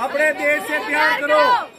अपने देश से प्यार करो।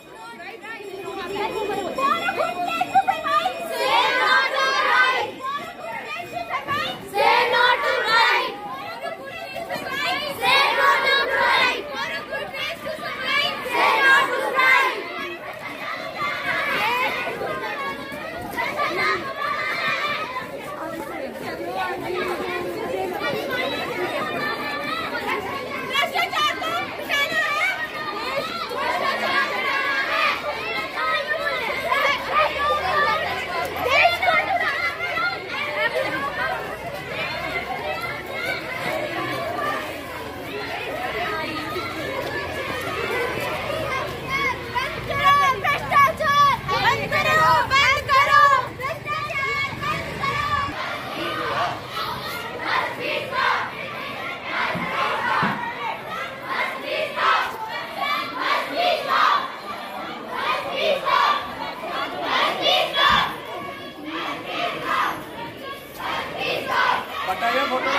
yo por